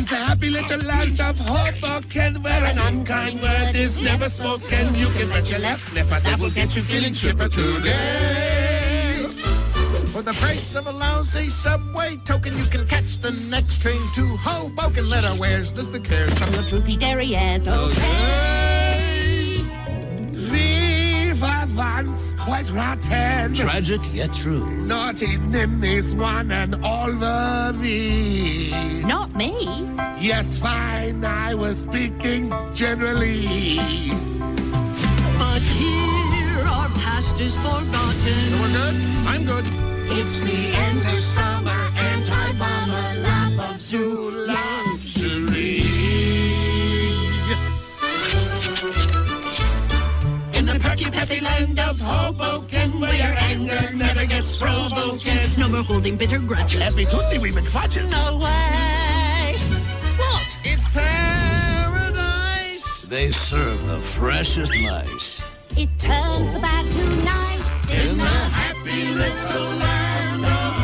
In the happy little land of Hoboken, where an unkind word is never spoken, you can bet your left nipper that will get you feeling chipper today. For the price of a lousy subway token, you can catch the next train to Hoboken. Letter where's does the cares From the droopy derrieres, oh, Hey, Viva Vance, quite rotten. Tragic yet true. Not in this one and all the V. Not me. Yes, fine, I was speaking generally. But here our past is forgotten. We're good? I'm good. It's the end of summer, anti-bomber lap of zoo luxury. In the perky peppy land of Hoboken, where your anger never gets provoken. No more holding bitter grudges. Every Tuesday we make fudges. No way. They serve the freshest mice. It turns the bad to nice. In the happy little land of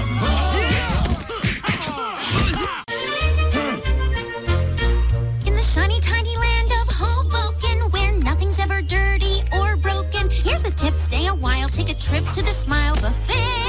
In the shiny tiny land of Hoboken, where nothing's ever dirty or broken. Here's the tip: stay a while, take a trip to the smile buffet.